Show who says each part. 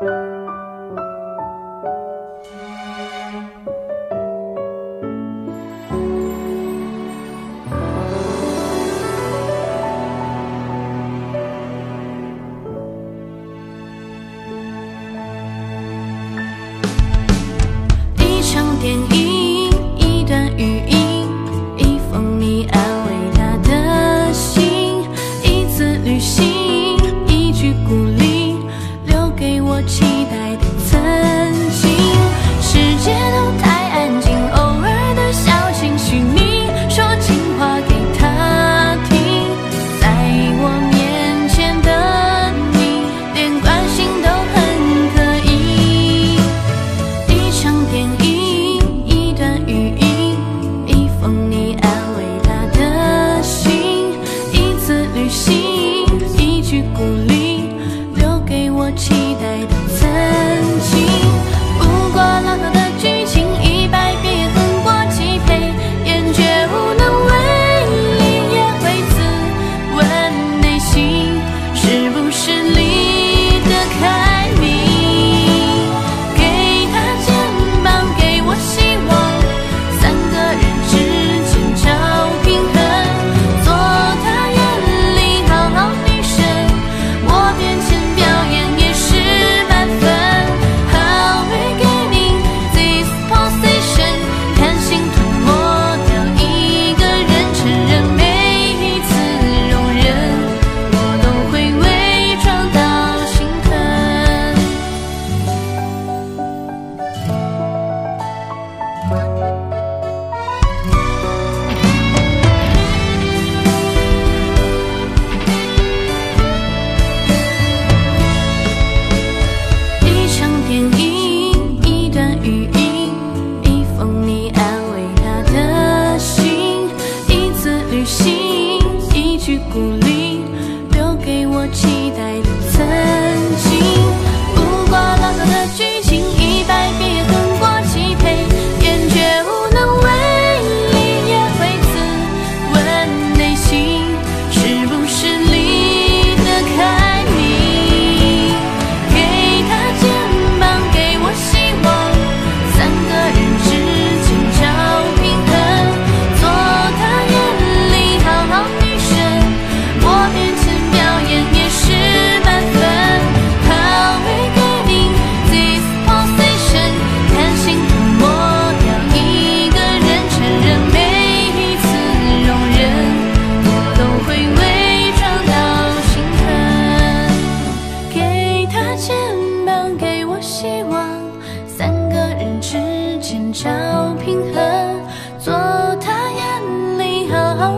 Speaker 1: 一场电影，一段语音，一封你安慰他的信，一次旅行。 มีแอ 希望三个人之间找平衡做他眼里好好